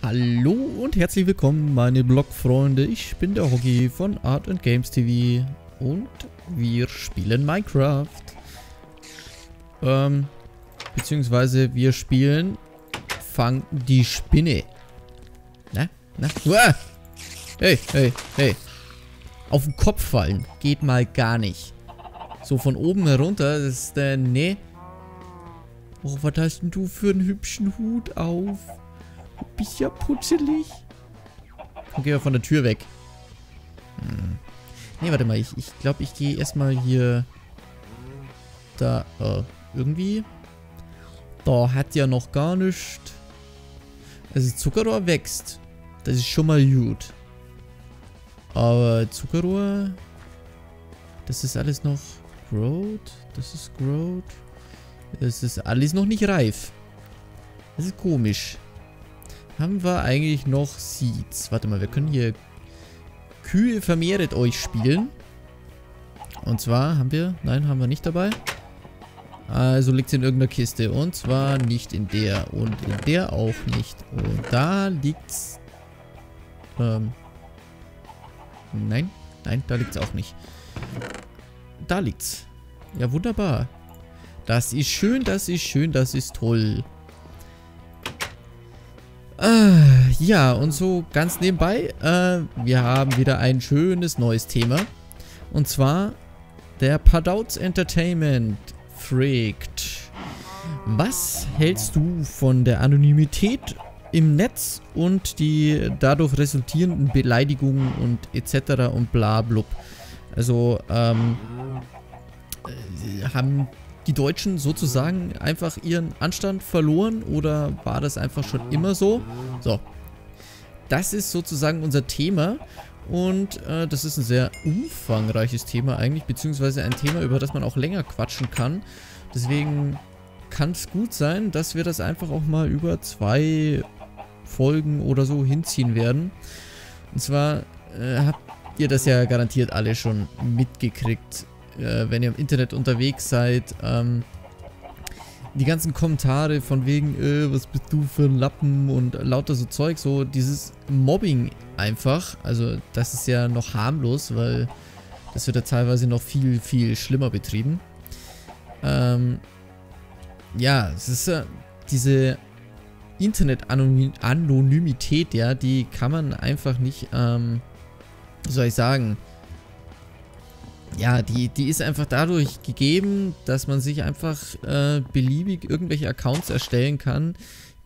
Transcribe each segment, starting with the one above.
Hallo und herzlich willkommen meine Blogfreunde, ich bin der Hoggy von Art and Games TV und wir spielen Minecraft. Ähm, beziehungsweise wir spielen Fang die Spinne. Na, na, uah! Hey, hey, hey. Auf den Kopf fallen geht mal gar nicht. So von oben herunter, das ist, äh, nee. Oh, was hast denn du für einen hübschen Hut auf? Bist ja putzelig. Komm, geh mal von der Tür weg. Hm. Nee, warte mal. Ich glaube, ich, glaub, ich gehe erstmal hier... Da, äh, irgendwie... Da hat ja noch gar nichts... Also Zuckerrohr wächst. Das ist schon mal gut. Aber Zuckerrohr... Das ist alles noch... Growth? Das ist Growth. Das ist alles noch nicht reif. Das ist komisch. Haben wir eigentlich noch Seeds? Warte mal, wir können hier Kühe vermehret euch spielen. Und zwar haben wir... Nein, haben wir nicht dabei. Also liegt es in irgendeiner Kiste. Und zwar nicht in der. Und in der auch nicht. Und da liegt's... Ähm... Nein. Nein, da liegt es auch nicht. Da liegt's. Ja, wunderbar. Das ist schön, das ist schön, das ist toll. Äh, ja, und so ganz nebenbei, äh, wir haben wieder ein schönes neues Thema. Und zwar der Padouts Entertainment fragt, was hältst du von der Anonymität im Netz und die dadurch resultierenden Beleidigungen und etc. und bla blub. Also, ähm, äh, haben die Deutschen sozusagen einfach ihren Anstand verloren oder war das einfach schon immer so? So, das ist sozusagen unser Thema und äh, das ist ein sehr umfangreiches Thema eigentlich, beziehungsweise ein Thema, über das man auch länger quatschen kann. Deswegen kann es gut sein, dass wir das einfach auch mal über zwei Folgen oder so hinziehen werden. Und zwar äh, habt ihr das ja garantiert alle schon mitgekriegt äh, wenn ihr im Internet unterwegs seid, ähm, die ganzen Kommentare von wegen, äh, was bist du für ein Lappen und lauter so Zeug, so dieses Mobbing einfach, also das ist ja noch harmlos, weil das wird ja teilweise noch viel, viel schlimmer betrieben. Ähm, ja, es ist ja diese Internet-Anonymität, ja, die kann man einfach nicht, ähm, wie soll ich sagen, ja, die, die ist einfach dadurch gegeben, dass man sich einfach äh, beliebig irgendwelche Accounts erstellen kann,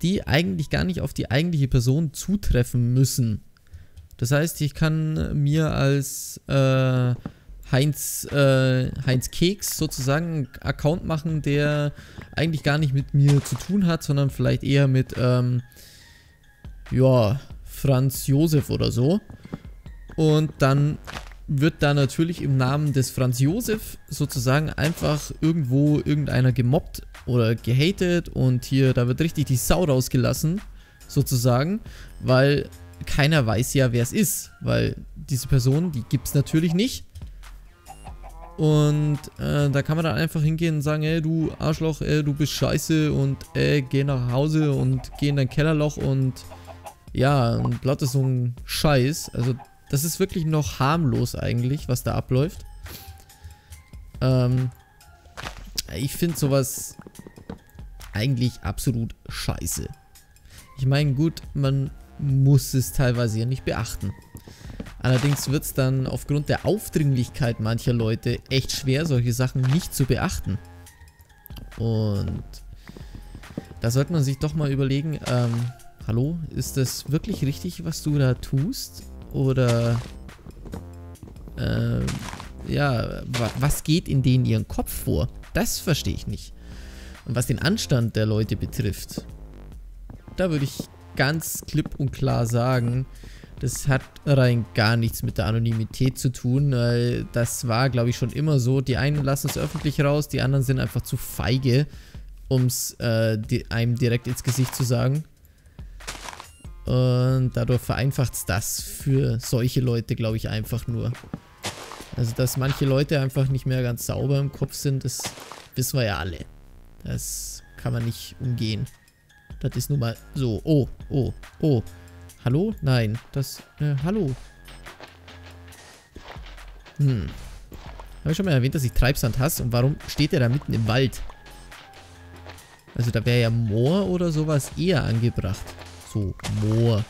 die eigentlich gar nicht auf die eigentliche Person zutreffen müssen. Das heißt, ich kann mir als äh, Heinz, äh, Heinz Keks sozusagen einen Account machen, der eigentlich gar nicht mit mir zu tun hat, sondern vielleicht eher mit, ähm, ja, Franz Josef oder so. Und dann wird da natürlich im Namen des Franz Josef sozusagen einfach irgendwo irgendeiner gemobbt oder gehatet und hier, da wird richtig die Sau rausgelassen, sozusagen, weil keiner weiß ja, wer es ist, weil diese Person, die gibt es natürlich nicht. Und äh, da kann man dann einfach hingehen und sagen, ey, du Arschloch, ey, du bist scheiße und ey, geh nach Hause und geh in dein Kellerloch und ja, und lauter so ein Scheiß. Also das ist wirklich noch harmlos eigentlich, was da abläuft. Ähm, ich finde sowas eigentlich absolut scheiße. Ich meine, gut, man muss es teilweise ja nicht beachten. Allerdings wird es dann aufgrund der Aufdringlichkeit mancher Leute echt schwer, solche Sachen nicht zu beachten. Und da sollte man sich doch mal überlegen, ähm, hallo, ist das wirklich richtig, was du da tust? Oder äh, ja, was geht in denen ihren Kopf vor? Das verstehe ich nicht. Und was den Anstand der Leute betrifft, da würde ich ganz klipp und klar sagen, das hat rein gar nichts mit der Anonymität zu tun, das war, glaube ich, schon immer so. Die einen lassen es öffentlich raus, die anderen sind einfach zu feige, um es äh, einem direkt ins Gesicht zu sagen. Und dadurch vereinfacht es das für solche Leute, glaube ich, einfach nur. Also, dass manche Leute einfach nicht mehr ganz sauber im Kopf sind, das wissen wir ja alle. Das kann man nicht umgehen. Das ist nun mal so. Oh, oh, oh. Hallo? Nein. Das, äh, hallo. Hm. Habe ich schon mal erwähnt, dass ich Treibsand hasse. Und warum steht der da mitten im Wald? Also da wäre ja Moor oder sowas eher angebracht. So, Moor.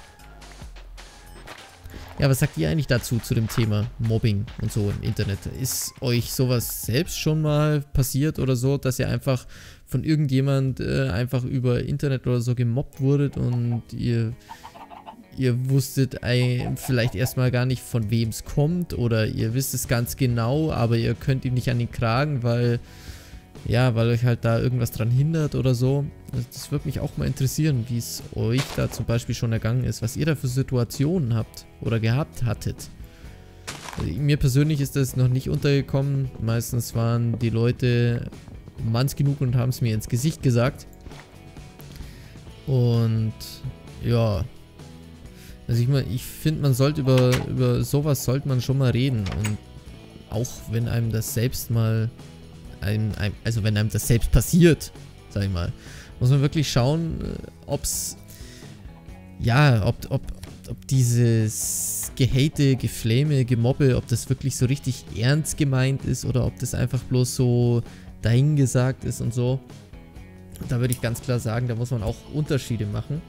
Ja, was sagt ihr eigentlich dazu, zu dem Thema Mobbing und so im Internet? Ist euch sowas selbst schon mal passiert oder so, dass ihr einfach von irgendjemand äh, einfach über Internet oder so gemobbt wurdet und ihr, ihr wusstet ein, vielleicht erstmal gar nicht, von wem es kommt oder ihr wisst es ganz genau, aber ihr könnt ihm nicht an den Kragen, weil ja, weil euch halt da irgendwas dran hindert oder so. Das würde mich auch mal interessieren, wie es euch da zum Beispiel schon ergangen ist, was ihr da für Situationen habt oder gehabt hattet. Also mir persönlich ist das noch nicht untergekommen. Meistens waren die Leute manns genug und haben es mir ins Gesicht gesagt. Und ja, also ich, ich finde, man sollte über, über sowas sollte man schon mal reden. Und auch wenn einem das selbst mal einem, einem, also wenn einem das selbst passiert, sag ich mal, muss man wirklich schauen, äh, ob's, ja, ob, ob, ob dieses Gehate, Geflame, Gemobbe, ob das wirklich so richtig ernst gemeint ist oder ob das einfach bloß so dahingesagt ist und so. Da würde ich ganz klar sagen, da muss man auch Unterschiede machen.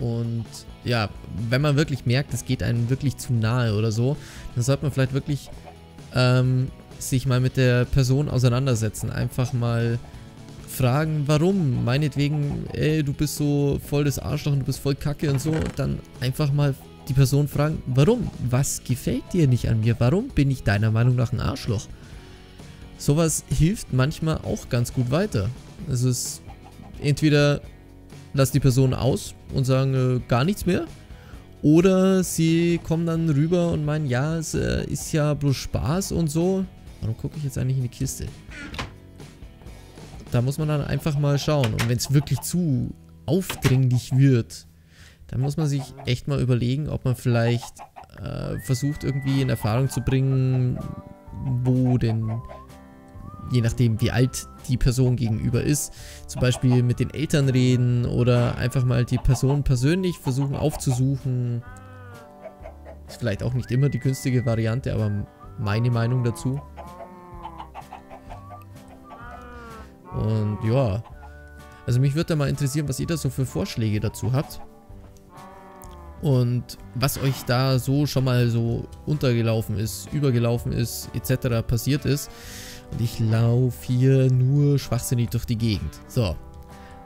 Und ja, wenn man wirklich merkt, es geht einem wirklich zu nahe oder so, dann sollte man vielleicht wirklich ähm, sich mal mit der Person auseinandersetzen. Einfach mal fragen, warum. Meinetwegen, ey, du bist so voll das Arschloch und du bist voll kacke und so. Und dann einfach mal die Person fragen, warum? Was gefällt dir nicht an mir? Warum bin ich deiner Meinung nach ein Arschloch? Sowas hilft manchmal auch ganz gut weiter. Es entweder lass die Person aus und sagen äh, gar nichts mehr oder sie kommen dann rüber und meinen, ja, es äh, ist ja bloß Spaß und so. Warum gucke ich jetzt eigentlich in die Kiste? Da muss man dann einfach mal schauen. Und wenn es wirklich zu aufdringlich wird, dann muss man sich echt mal überlegen, ob man vielleicht äh, versucht irgendwie in Erfahrung zu bringen, wo denn, je nachdem wie alt die Person gegenüber ist, zum Beispiel mit den Eltern reden oder einfach mal die Person persönlich versuchen aufzusuchen. Ist vielleicht auch nicht immer die günstige Variante, aber meine Meinung dazu. Und ja, also mich würde da mal interessieren, was ihr da so für Vorschläge dazu habt. Und was euch da so schon mal so untergelaufen ist, übergelaufen ist, etc. passiert ist. Und ich laufe hier nur schwachsinnig durch die Gegend. So,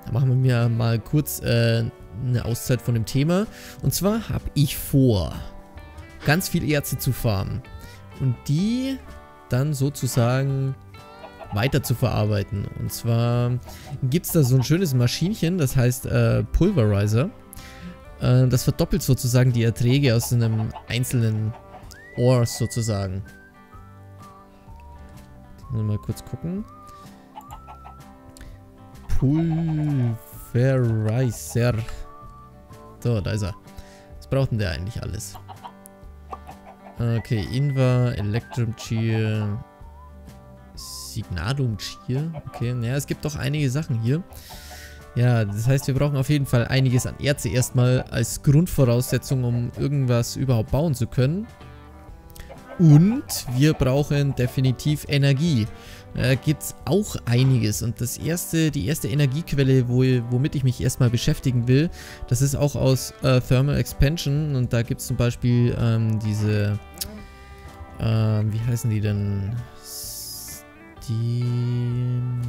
dann machen wir mal kurz äh, eine Auszeit von dem Thema. Und zwar habe ich vor, ganz viel Erze zu farmen. Und die dann sozusagen weiter zu verarbeiten. Und zwar gibt es da so ein schönes Maschinchen, das heißt äh, Pulverizer. Äh, das verdoppelt sozusagen die Erträge aus einem einzelnen Ore sozusagen. Mal kurz gucken. Pulverizer. So, da ist er. Was braucht denn der eigentlich alles? Okay, Inva, Electrum Cheer, Signadum Cheer. Okay, naja, es gibt doch einige Sachen hier. Ja, das heißt, wir brauchen auf jeden Fall einiges an Erze erstmal als Grundvoraussetzung, um irgendwas überhaupt bauen zu können. Und wir brauchen definitiv Energie. Da gibt es auch einiges. Und das erste, die erste Energiequelle, wo, womit ich mich erstmal beschäftigen will, das ist auch aus äh, Thermal Expansion. Und da gibt es zum Beispiel ähm, diese, äh, wie heißen die denn? Steam...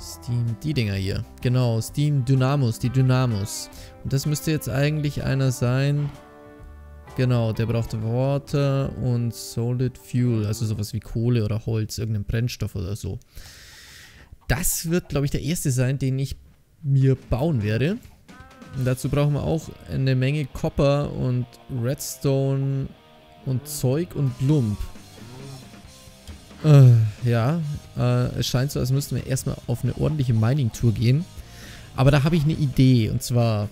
Steam, die Dinger hier. Genau, Steam Dynamos, die Dynamos. Und das müsste jetzt eigentlich einer sein. Genau, der braucht Water und Solid Fuel, also sowas wie Kohle oder Holz, irgendein Brennstoff oder so. Das wird, glaube ich, der erste sein, den ich mir bauen werde. Und dazu brauchen wir auch eine Menge Copper und Redstone und Zeug und Lump. Äh, ja, äh, es scheint so, als müssten wir erstmal auf eine ordentliche Mining-Tour gehen. Aber da habe ich eine Idee. Und zwar,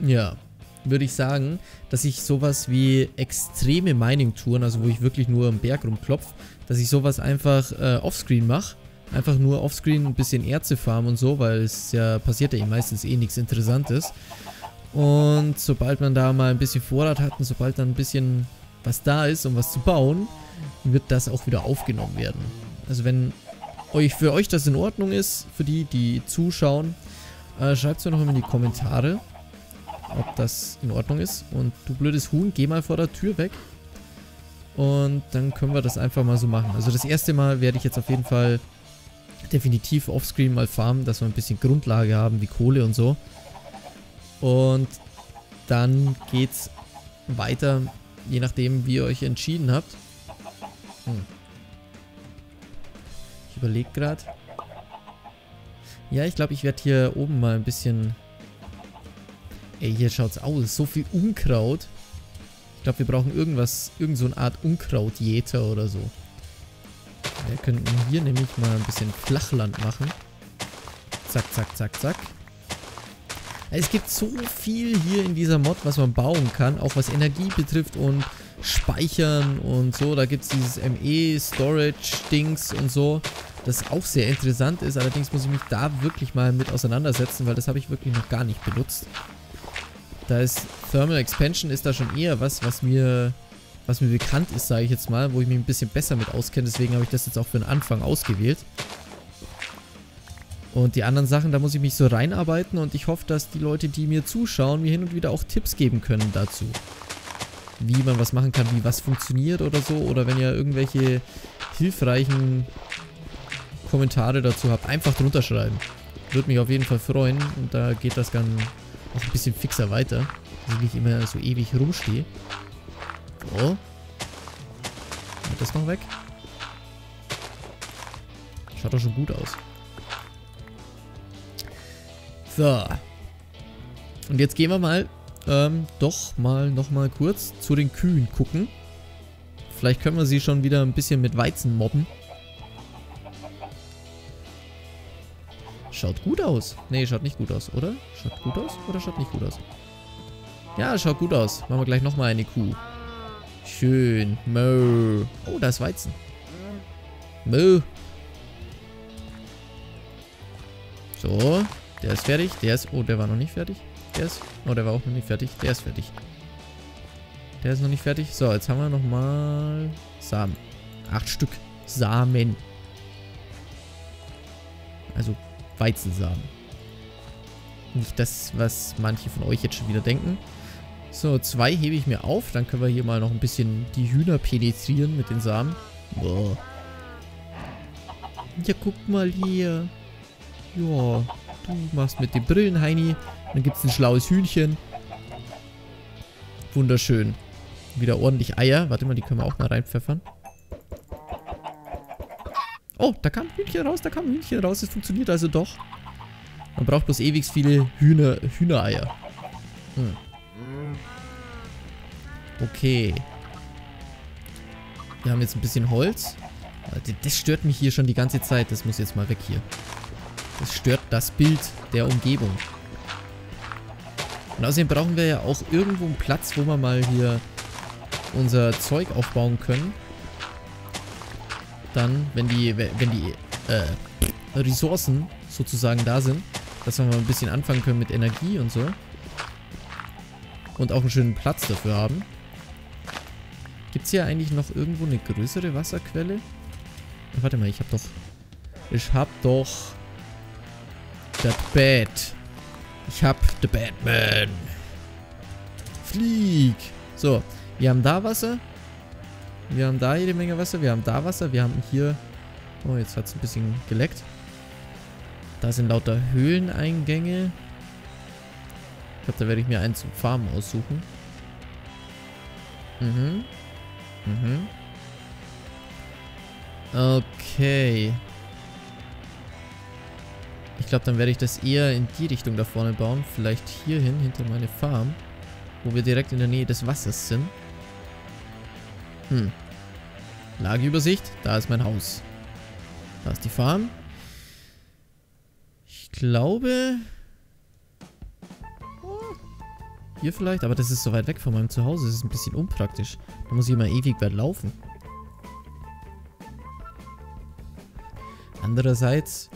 ja, würde ich sagen, dass ich sowas wie extreme Mining-Touren, also wo ich wirklich nur am Berg rumklopfe, dass ich sowas einfach äh, offscreen mache. Einfach nur offscreen ein bisschen Erze farmen und so, weil es ja passiert ja eh meistens eh nichts Interessantes. Und sobald man da mal ein bisschen Vorrat hat und sobald dann ein bisschen was da ist, um was zu bauen, wird das auch wieder aufgenommen werden. Also wenn euch für euch das in Ordnung ist, für die, die zuschauen, äh, schreibt es mir noch in die Kommentare, ob das in Ordnung ist. Und du blödes Huhn, geh mal vor der Tür weg. Und dann können wir das einfach mal so machen. Also das erste Mal werde ich jetzt auf jeden Fall definitiv offscreen mal farmen, dass wir ein bisschen Grundlage haben, wie Kohle und so. Und dann geht's weiter, je nachdem, wie ihr euch entschieden habt. Hm. Ich überlege gerade. Ja, ich glaube, ich werde hier oben mal ein bisschen... Ey, hier schaut's aus. So viel Unkraut. Ich glaube, wir brauchen irgendwas, irgend so eine Art Unkrautjäter oder so. Wir könnten hier nämlich mal ein bisschen Flachland machen. Zack, zack, zack, zack. Es gibt so viel hier in dieser Mod, was man bauen kann, auch was Energie betrifft und Speichern und so. Da gibt es dieses ME-Storage-Dings und so, das auch sehr interessant ist. Allerdings muss ich mich da wirklich mal mit auseinandersetzen, weil das habe ich wirklich noch gar nicht benutzt. Da ist Thermal Expansion ist da schon eher was, was mir was mir bekannt ist, sage ich jetzt mal, wo ich mich ein bisschen besser mit auskenne. Deswegen habe ich das jetzt auch für den Anfang ausgewählt. Und die anderen Sachen, da muss ich mich so reinarbeiten und ich hoffe, dass die Leute, die mir zuschauen, mir hin und wieder auch Tipps geben können dazu. Wie man was machen kann, wie was funktioniert oder so. Oder wenn ihr irgendwelche hilfreichen Kommentare dazu habt, einfach drunter schreiben. Würde mich auf jeden Fall freuen und da geht das dann auch ein bisschen fixer weiter. Dass ich nicht immer so ewig rumstehe. So. Wird das noch weg? Schaut doch schon gut aus. So. Und jetzt gehen wir mal ähm, doch mal nochmal kurz zu den Kühen gucken. Vielleicht können wir sie schon wieder ein bisschen mit Weizen mobben. Schaut gut aus. Nee, schaut nicht gut aus, oder? Schaut gut aus oder schaut nicht gut aus? Ja, schaut gut aus. Machen wir gleich nochmal eine Kuh. Schön. Mo. Oh, da ist Weizen. Mo. So. Der ist fertig. Der ist... Oh, der war noch nicht fertig. Der ist... Oh, der war auch noch nicht fertig. Der ist fertig. Der ist noch nicht fertig. So, jetzt haben wir nochmal Samen. Acht Stück Samen. Also Weizensamen. Nicht das, was manche von euch jetzt schon wieder denken. So, zwei hebe ich mir auf. Dann können wir hier mal noch ein bisschen die Hühner penetrieren mit den Samen. Boah. Ja, guck mal hier. Ja, du machst mit den Brillen, Heini. Dann gibt es ein schlaues Hühnchen. Wunderschön. Wieder ordentlich Eier. Warte mal, die können wir auch mal reinpfeffern. Oh, da kam ein Hühnchen raus, da kam ein Hühnchen raus. Es funktioniert also doch. Man braucht bloß ewig viele Hühner, Hühnereier. Hm. Okay. Wir haben jetzt ein bisschen Holz. Das stört mich hier schon die ganze Zeit. Das muss jetzt mal weg hier. Das stört das Bild der Umgebung. Und außerdem brauchen wir ja auch irgendwo einen Platz, wo wir mal hier unser Zeug aufbauen können. Dann, wenn die, wenn die äh, Ressourcen sozusagen da sind, dass wir mal ein bisschen anfangen können mit Energie und so. Und auch einen schönen Platz dafür haben. Gibt es hier eigentlich noch irgendwo eine größere Wasserquelle? Warte mal, ich hab doch... Ich hab doch... Das Bett. Ich hab the Batman. Flieg. So, wir haben da Wasser. Wir haben da jede Menge Wasser. Wir haben da Wasser. Wir haben hier... Oh, jetzt hat es ein bisschen geleckt. Da sind lauter Höhleneingänge. Ich glaube, da werde ich mir einen zum Farmen aussuchen. Mhm. Mhm. Okay. Ich glaube, dann werde ich das eher in die Richtung da vorne bauen. Vielleicht hier hin, hinter meine Farm. Wo wir direkt in der Nähe des Wassers sind. Hm. Lageübersicht. Da ist mein Haus. Da ist die Farm. Ich glaube... Hier vielleicht, aber das ist so weit weg von meinem Zuhause. Das ist ein bisschen unpraktisch. Da muss ich immer ewig weit laufen. Andererseits,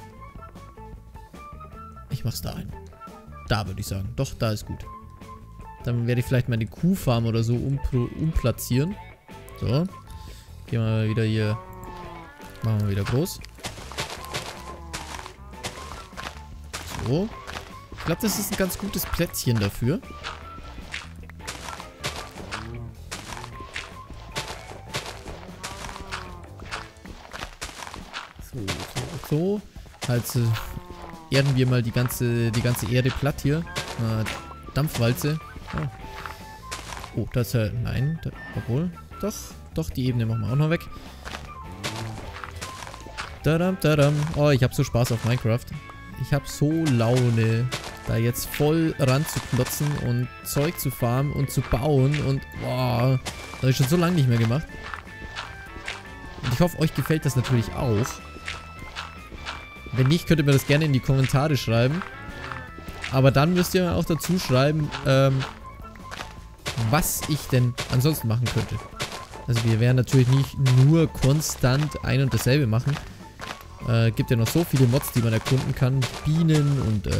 mach's da ein. Da würde ich sagen. Doch, da ist gut. Dann werde ich vielleicht meine Kuhfarm oder so umplatzieren. So. Gehen wir wieder hier. Machen wir wieder groß. So. Ich glaube, das ist ein ganz gutes Plätzchen dafür. So, so, so. Also erden wir mal die ganze, die ganze Erde platt hier. Äh, Dampfwalze. Oh, oh das ist ja... Nein, da, obwohl... Doch, doch, die Ebene machen wir auch noch weg. Dadam, dadam. Oh, ich habe so Spaß auf Minecraft. Ich habe so Laune, da jetzt voll ranzuklotzen und Zeug zu farmen und zu bauen und boah, das habe ich schon so lange nicht mehr gemacht. Und ich hoffe, euch gefällt das natürlich auch. Wenn nicht, könnt ihr mir das gerne in die Kommentare schreiben. Aber dann müsst ihr auch dazu schreiben, ähm, was ich denn ansonsten machen könnte. Also wir werden natürlich nicht nur konstant ein und dasselbe machen. Äh, gibt ja noch so viele Mods, die man erkunden kann. Bienen und äh,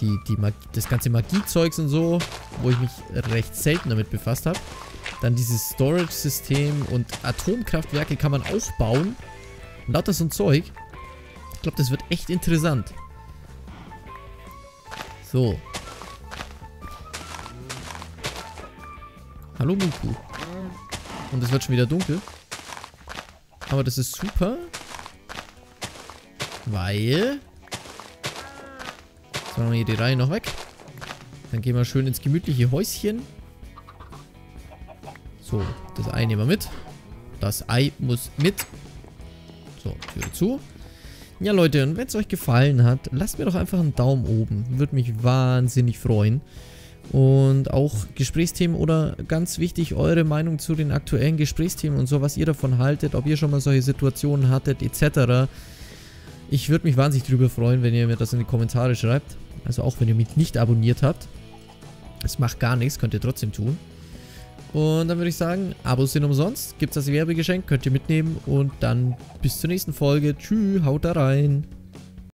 die, die das ganze Magiezeugs und so, wo ich mich recht selten damit befasst habe. Dann dieses Storage-System und Atomkraftwerke kann man auch bauen. Und lauter so ein Zeug. Ich glaube, das wird echt interessant. So. Hallo Muku. Und es wird schon wieder dunkel. Aber das ist super. Weil... Jetzt machen wir hier die Reihe noch weg. Dann gehen wir schön ins gemütliche Häuschen. So, das Ei nehmen wir mit. Das Ei muss mit. So, Tür zu. Ja, Leute, und wenn es euch gefallen hat, lasst mir doch einfach einen Daumen oben. Würde mich wahnsinnig freuen. Und auch Gesprächsthemen oder ganz wichtig, eure Meinung zu den aktuellen Gesprächsthemen und so, was ihr davon haltet, ob ihr schon mal solche Situationen hattet, etc. Ich würde mich wahnsinnig drüber freuen, wenn ihr mir das in die Kommentare schreibt. Also auch wenn ihr mich nicht abonniert habt. Es macht gar nichts, könnt ihr trotzdem tun. Und dann würde ich sagen, Abos sind umsonst. Gibt es das Werbegeschenk, könnt ihr mitnehmen. Und dann bis zur nächsten Folge. Tschüss, haut da rein.